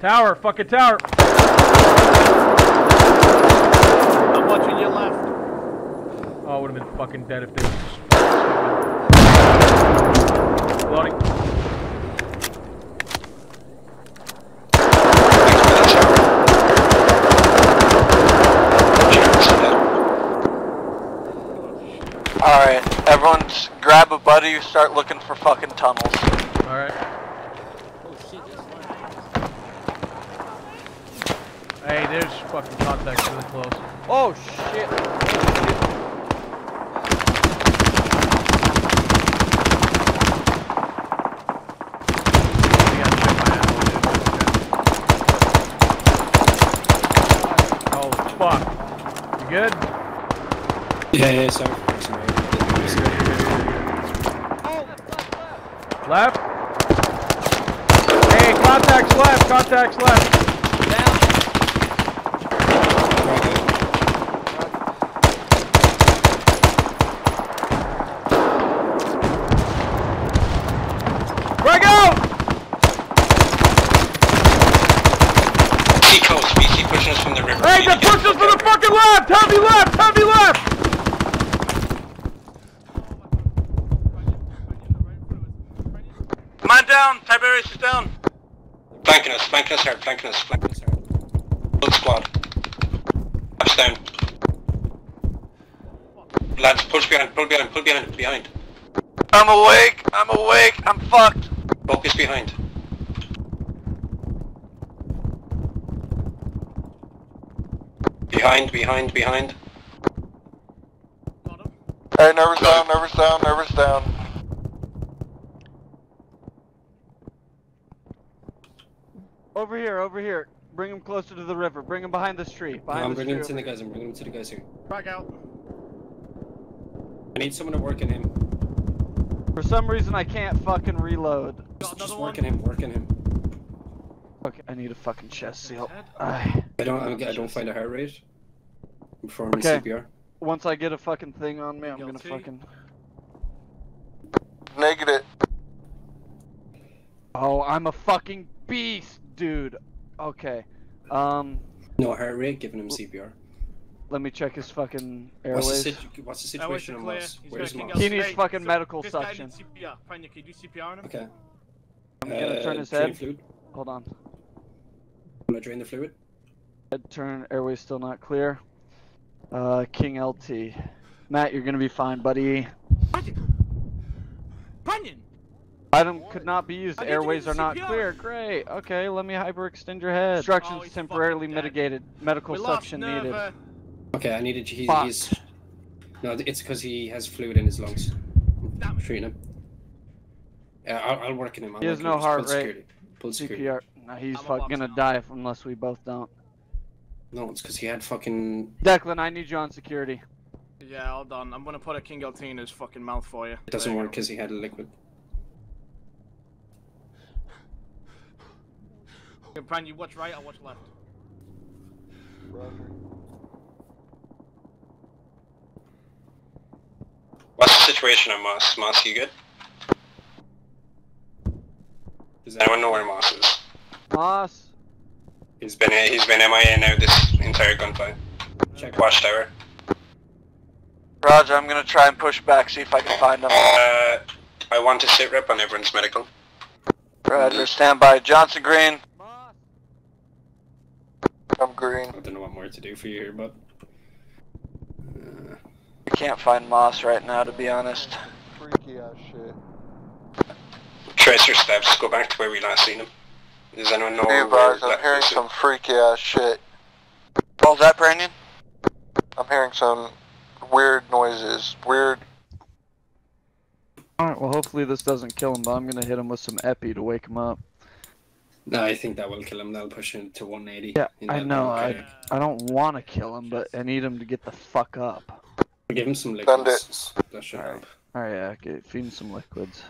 Tower, fucking tower. I'm watching your left. Oh, I would have been fucking dead if they was. Loading. Alright, everyone grab a buddy, start looking for fucking tunnels. Alright. Hey, there's fucking contacts really close. Oh shit. Oh fuck. You good? Yeah, yeah, sorry. sorry. Left? Hey, contacts left, contacts left. VC VC pushing us from the river. Hey, they're pushing us to the fucking left! Heavy left! Heavy left! Man down! Tiberius is down! Flanking us, flanking us hard, flanking us, flanking us hard. Blood squad. Touch down. Lads, push behind, pull behind, pull behind, behind. I'm awake, I'm awake, I'm fucked. Focus behind. Behind, behind, behind. Hey, Nerva's down, Nerva's down, Nerva's down. Over here. Bring him closer to the river. Bring him behind this tree. No, I'm bringing tree. him to the guys, I'm bringing him to the guys here. Back out. I need someone to work in him. For some reason, I can't fucking reload. Just, just working him, working him. Okay, I need a fucking chest seal. I don't, I'm, I don't find a heart rate. I'm performing Okay. CPR. Once I get a fucking thing on me, I'm gonna fucking. Negative. Oh, I'm a fucking beast, dude. Okay. Um, No heart rate, giving him CPR. let me check his fucking What's the, situ- what's the situation on Moss? Where's Moss? He needs fucking medical this guy suction. needs CPR. Fine, can you do CPR on him? Okay. I'm gonna turn Uh, his head. Fluid. Hold on. I'm gonna drain the fluid. Head turn, airways still not clear. Uh, King LT. Matt, you're gonna be fine, buddy. Panion! Item could not be used. I need to Airways are not clear. Great. Okay, let me hyperextend your head. Obstructions he's temporarily mitigated. Medical We suction needed. Uh, okay, I needed. He, Fuck. he's. No, it's because he has fluid in his lungs. I'm treating him. Yeah, I'll, I'll work in him. I'll He has no him. Heart pull rate. security. Pull security. CPR. No, he's fucking gonna die if, unless we both don't. No, it's because he had fucking. Declan, I need you on security. Yeah, hold on. I'm gonna put a King LT in his fucking mouth for you. It doesn't work because he had a liquid. Okay, Bran, you watch right, I'll watch left. What's the situation on Moss? Moss, you good? Does anyone know where Moss is? Moss. He's been he's been MIA now this entire gunfight. Check. Watchtower. Roger, I'm gonna try and push back, see if I can find them. Uh, I want to sit rep on everyone's medical. Roger, stand by. Johnson Green. I'm green. I don't know what more to do for you here, but I can't find Moss right now, to be honest. Freaky ass shit. Tracer steps, go back to where we last seen him. Does anyone know Be where advised, I'm hearing was? some freaky ass shit. What was that, Brandon? I'm hearing some weird noises. Weird. Alright, well hopefully this doesn't kill him, but I'm gonna hit him with some epi to wake him up. No, I think that will kill him. That'll push him to 180. Yeah, I know, I, I don't want to kill him, but I need him to get the fuck up. Give him some liquids. That should help. Alright, yeah, okay, feed him some liquids.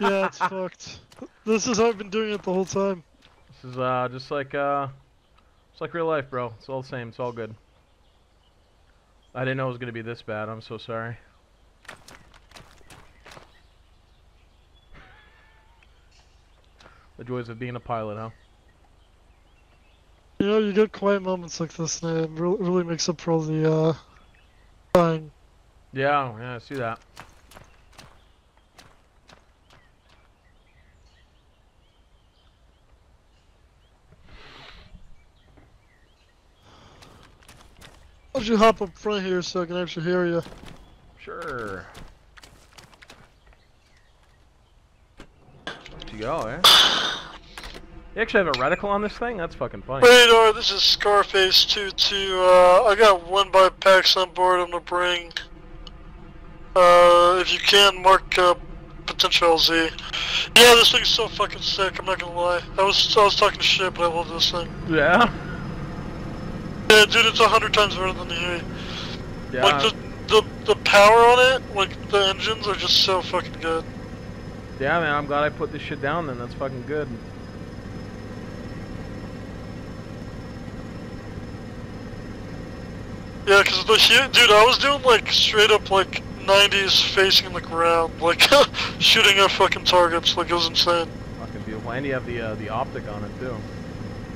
Yeah, it's fucked. This is how I've been doing it the whole time. This is uh just like uh it's like real life, bro. It's all the same. It's all good. I didn't know it was gonna be this bad. I'm so sorry. The joys of being a pilot, huh? You know, you get quiet moments like this, and it really, really makes up for all the, uh, dying. Yeah, yeah, I see that. Don't you hop up front here so I can actually hear you? Sure. You go, eh? You actually have a reticle on this thing? That's fucking funny. Radar, this is Scarface 2-2. Uh, I got one by packs on board I'm gonna bring. Uh, if you can, mark, uh, potential LZ. Yeah, this thing's so fucking sick, I'm not gonna lie. I was, I was talking shit, but I love this thing. Yeah? Yeah, dude, it's a hundred times better than the Huey. Yeah. Like, the, the, the power on it, like, the engines are just so fucking good. Yeah, man, I'm glad I put this shit down then. That's fucking good. Yeah, cause the Huey, dude, I was doing, like, straight up, like, 90s facing the ground, like, shooting at fucking targets, like, it was insane. Fucking beautiful. And you have the uh, the optic on it too.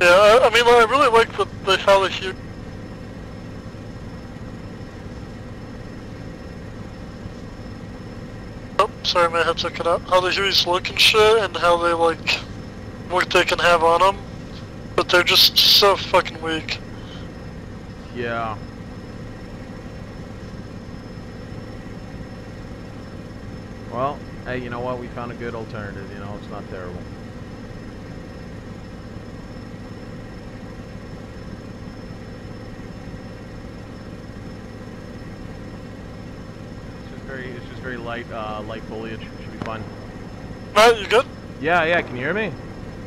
Yeah, I, mean, I really like the, the how they shoot. Oh, sorry, my headset cut out. How the Hueys look and shit, and how they, like, what they can have on them. But they're just so fucking weak. Yeah. Well, hey, you know what? We found a good alternative. You know, it's not terrible. It's just very, it's just very light, uh, light foliage. Should be fine. Matt, you good? Yeah, yeah. Can you hear me?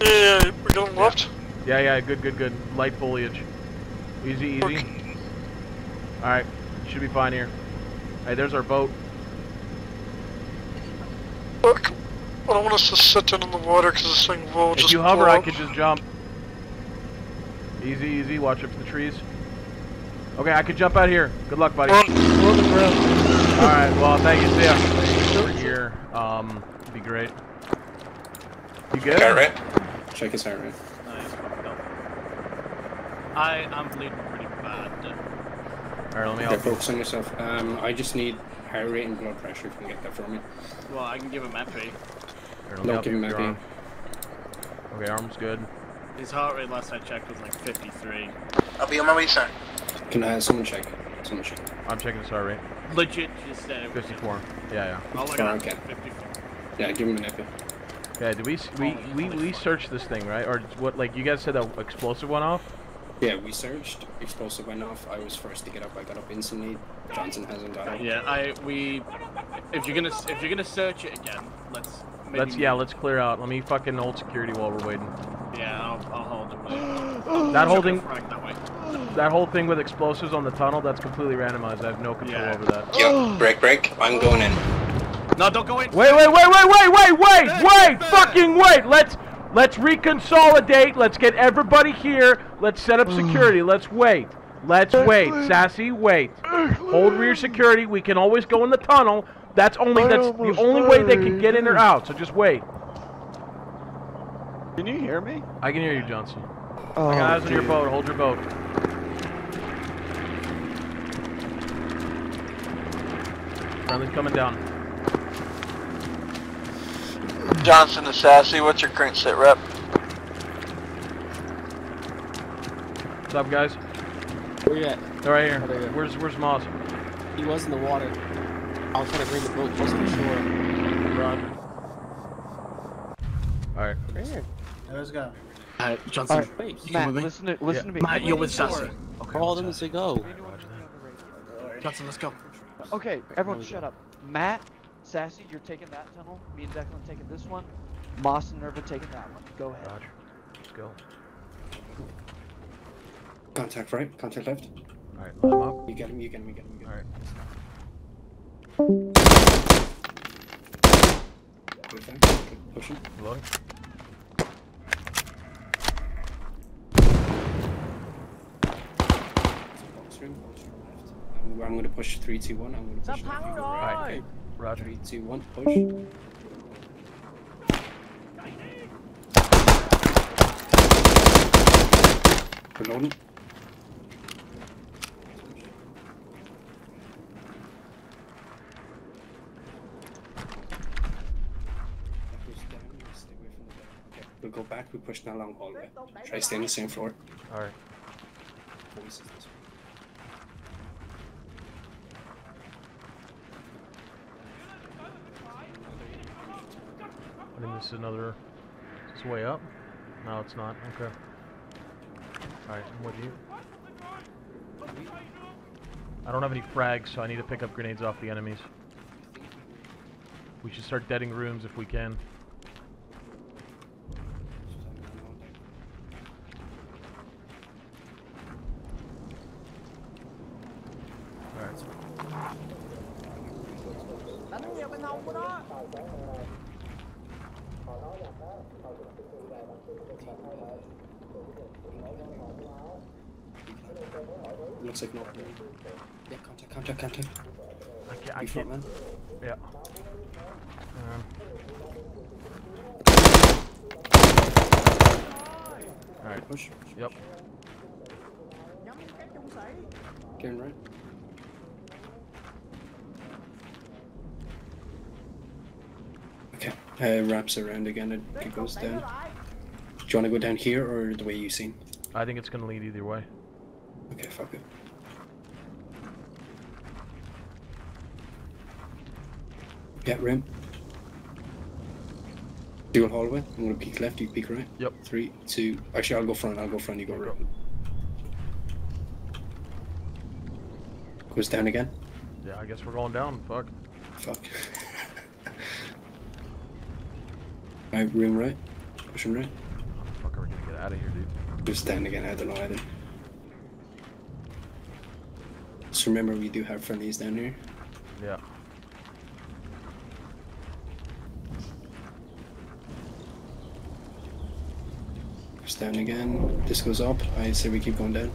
Yeah, yeah, yeah, we're going left. Yeah, yeah. Good, good, good. Light foliage. Easy, easy. All right, should be fine here. Hey, there's our boat. Look, I don't want us to sit down in the water because this thing will If just you hover, I up. could just jump. Easy, easy. Watch out for the trees. Okay, I could jump out here. Good luck, buddy. We're on, we're on the ground. All right. Well, thank you. See ya. Over here. Um, be great. You good? Heart rate? Check his heart rate. Nice, fucked up. I am bleeding pretty bad. All right, let me help focus on yourself. Um, I just need heart rate and blood pressure if you can get that for me. Well, I can give him epi. Here, let me No, help give you. him You're epi. on. Okay, arm's good. His heart rate last I checked was like 53. I'll be on my way, sir. Can I have someone check? Someone check. I'm checking his heart rate. Legit just said it was 54. Yeah, yeah. Oh, look 54, at okay. 54. Yeah, give him an epi. Yeah, did we s- we oh, we we searched this thing right? Or what? Like you guys said that explosive went off? Yeah, we searched. Explosive went off. I was first to get up. I got up instantly. Johnson hasn't got up. Yeah, I we. If you're gonna if you're gonna search it again, let's. Maybe Let's yeah, let's clear out. Let me fucking hold security while we're waiting. Yeah, I'll, I'll hold it. That chuck whole a thing- frag that. That whole thing with explosives on the tunnel, that's completely randomized. I have no control Yeah. over that. Yo, break, break. I'm going in. No, don't go in. Wait, wait, wait, wait, wait, wait, wait, wait, fucking wait. Let's let's reconsolidate. Let's get everybody here. Let's set up mm. security. Let's wait. Let's wait. Sassy, wait. Hold rear security. We can always go in the tunnel. That's only I that's the almost only way they can get in or out. So just wait. Can you hear me? I can hear you, Johnson. Oh, I got eyes on your boat. Hold your boat. Friendly's coming down. Johnson to Sassy, what's your current sit rep? What's up, guys? Where you at? They're right here. Oh, there you go. Where's Where's Moss? He was in the water. I was trying to bring the boat closer to shore. Roger. All right. Right here. Let's go. Alright, Johnson, Alright, Wait, you Matt, come with me? listen to listen to me. Matt, you're with Sassy. Okay, all of them to go. Johnson, let's go. Okay, everyone shut up. Matt, Sassy, you're taking that tunnel. Me and Declan taking this one. Moss and Nerva taking that one. Go ahead. Roger. Let's go. Contact right, contact left. All right. Let him up. You get him, you get him, you get him. You get him. All right. Good fine. Good. Push him. Loading. Box room, box room left. I'm, I'm gonna push 3, 2, 1. I'm gonna push. left, you go right. All right. Roger. 3, 2, 1, push. Reloading. That goes down, you stay away from the door. Okay, we'll go back, we push down along hallway. Try to stay on the same floor. All right. Voices this way. I think this is another. Is this way up? No, it's not. Okay. All right. I'm with you. I don't have any frags, so I need to pick up grenades off the enemies. We should start deading rooms if we can. Alright. Looks like no. Yeah, contact, contact, contact. I can't. I Be front can't. man. Yeah. Um, Alright. Push. Yep. Karen right. Okay. Uh, wraps around again and it goes down. Do you want to go down here or the way you seen? I think it's gonna lead either way. Okay, fuck it. Yeah, rim. Dual hallway. I'm gonna peek left, you peek right. Yep. Three, two. Actually, I'll go front. I'll go front. You go right. Goes down again. Yeah, I guess we're going down. Fuck. Fuck. Right, room right. Push him right. Fuck, are we gonna get out of here, dude? Goes down again. I don't know either. Just remember, we do have friendlies down here. Yeah. Goes down again. This goes up. I say we keep going down.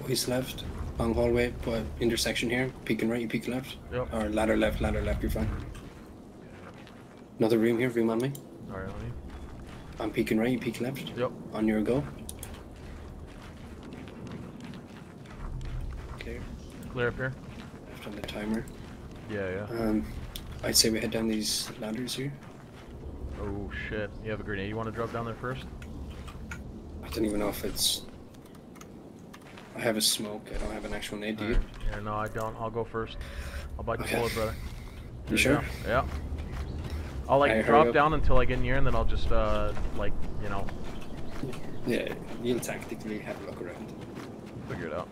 Boys left. Long hallway, but intersection here. Peeking right, you peek left. Yep. Or ladder left, ladder left, you're fine. Another room here, room on me. Alright, me. I'm peeking right, you peek left. Yep. On your go. Clear. Clear up here? Left on the timer. Yeah, yeah. Um, I'd say we head down these ladders here. Oh shit. You have a grenade you wanna drop down there first? I don't even know if it's. I have a smoke. I don't have an actual nade. Do you? Alright. Yeah, no, I don't. I'll go first. I'll bite the Okay. bullet, brother. You sure? Yeah. I'll like hurry drop down until I get near, and then I'll just uh like you know Yeah, you'll tactically have a look around. figure it out.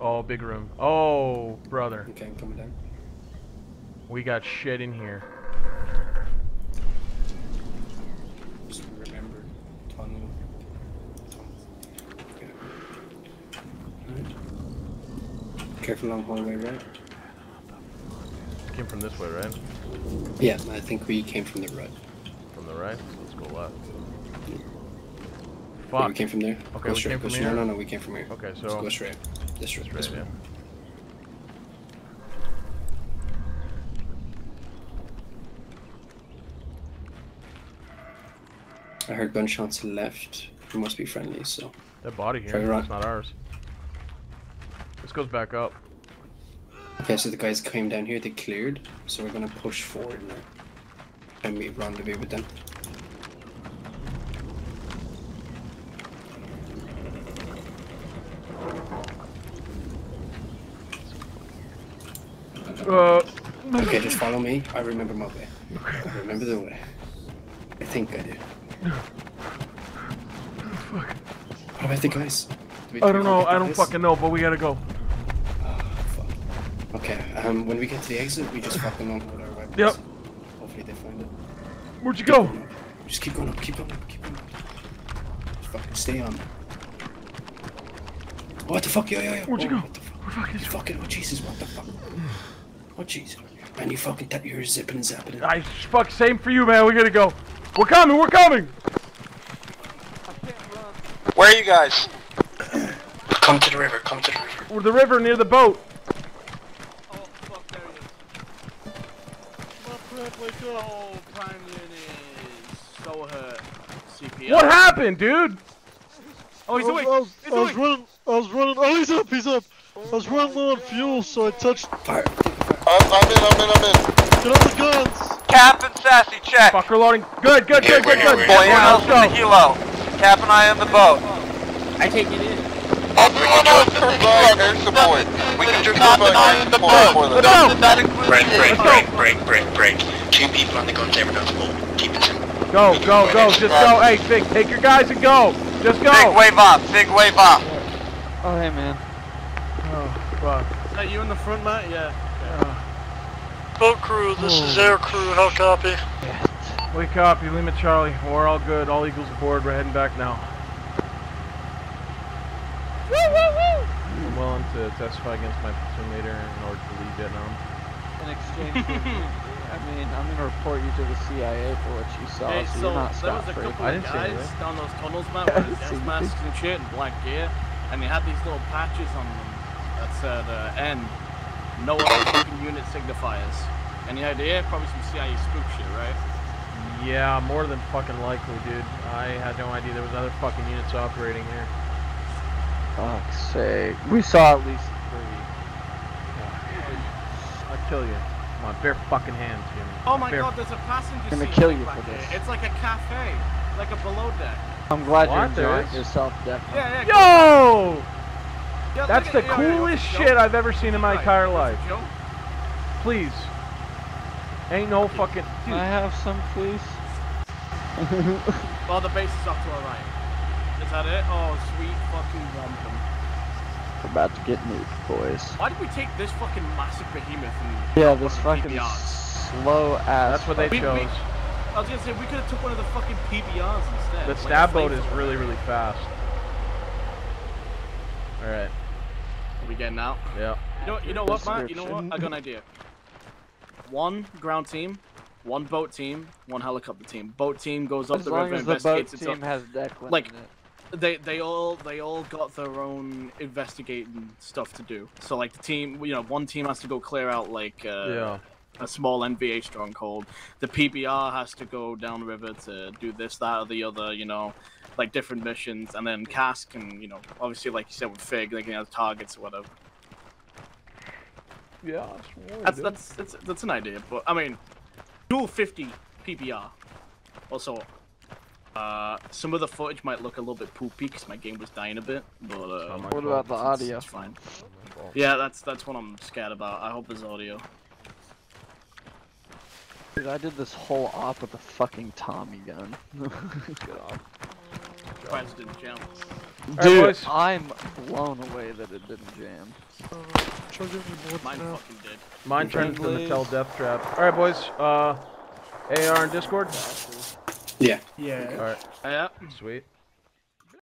Oh, big room. Oh, brother. Okay, I'm coming down. We got shit in here. Just remember, tunnel. Okay. Alright. Careful long hallway, right? Came from this way, right? Yeah, I think we came from the right. From the right. So let's go left. Oh, yeah, we came from there. Okay, go we straight. came from straight. here? No, no, no, we came from here. Okay, Let's so- go straight. This route. This Straight, way. I heard gunshots left. It must be friendly, so. That body here, it's not ours. This goes back up. Okay, so the guys came down here, they cleared, so we're gonna push forward now. And we rendezvous with them. Uh, Okay, just follow me. I remember my way. I remember the way. I think I do. What about the guys? Do I don't know, I don't guys? fucking know, but we gotta go. Okay, um, when we get to the exit, we just fucking on with our weapons. Yep. Hopefully they find it. Where'd you go? Just keep going up, keep going up, keep going up. Just fucking stay on. What the fuck? Yo, yo, yo. Where'd you oh, go? What the fuck? You fucking, oh Jesus, what the fuck? Oh Jesus. Man, you fucking, that you're zipping and zapping. I fuck, same for you, man. We gotta go. We're coming, we're coming. Where are you guys? Come to the river, come to the river. We're the river near the boat. Happened, dude? Oh, he's I awake. was, He's I was awake. running. I was running. Oh, he's up. He's up. I was running low on fuel, so I touched. I'm, oh, I'm in, I'm in, I'm in. Get up the guns. Cap and Sassy, check. Fucker loading. Good, good, good, good, good. Boy, Come on, else in the let's helo. Cap and I on the boat. I take it in. Everyone else provide air support. We can just provide air support for them. That includes Break, break, break, break, break, break. Two people on the guns, everyone else hold. Keep it simple. Go, go, go. Just go. Hey, Fig, take your guys and go. Just go. Big wave off, big wave off. Oh, hey, man. Oh, fuck. Is that you in the front, Matt? Yeah. yeah. Boat crew, this is air crew, how copy? We copy. Lima Charlie. We're all good. All Eagles aboard. We're heading back now. Woo, woo, woo! I'm willing to testify against my platoon leader in order to leave Vietnam. In exchange for, I mean, I'm gonna report you to the CIA for what you saw, Hey, so, so you're not there was scot a free. couple of guys down those tunnels, man, I with gas masks and shit and black gear, and they had these little patches on them that said uh, N, no other fucking unit signifiers. Any idea? Probably some CIA spook shit, right? Yeah, more than fucking likely, dude. I had no idea there was other fucking units operating here. Fuck's sake. We saw at least three. I'll kill you. Come on, bare fucking hands, Jimmy. Oh my Bare- god, there's a passenger I'm Gonna seat kill you back for here. this. It's like a cafe, like a below deck. I'm glad What? you're There enjoying is? yourself, definitely. Yeah, yeah. Yo! Yeah, That's the at- yo, yo, yo, coolest yo. shit I've ever seen in my Right, entire life. Please. Ain't no fucking. Can I have some, please? Well, the base is off to our right. Is that it? Oh, sweet fucking wampum. We're about to get nuked, boys. Why did we take this fucking massive behemoth and Yeah, this the fucking slow ass. That's what they We- we- chose. I was gonna say we could have took one of the fucking PBRs instead. The like stab boat is flamethrower. really, really fast. Alright. Are we getting out? Yeah. You know, you know what, Matt? You know what? I got an idea. One ground team, one boat team, one helicopter team. Boat team goes up As the long river, as the boat investigates. team itself. has Declan like in it. They they all they all got their own investigating stuff to do. So like the team, you know, one team has to go clear out like uh, Yeah. a small NVA stronghold. The PBR has to go down the river to do this, that, or the other. You know, like different missions, and then Cass can, you know, obviously like you said with Fig, they can have targets or whatever. Yeah, That's that's that's that's an idea, but I mean, dual 50 PBR. Also, uh, some of the footage might look a little bit poopy because my game was dying a bit, but uh, What about the it's- audio? It's fine. Yeah, that's that's what I'm scared about. I hope there's audio. Dude, I did this whole op with a fucking Tommy gun. God. President jump. Dude, boys. I'm blown away that it didn't jam. Mine fucking did. Mine turned into the Mattel Death Trap. Alright, boys. Uh, AR and Discord? Yeah. Yeah. Alright. Yeah. Sweet.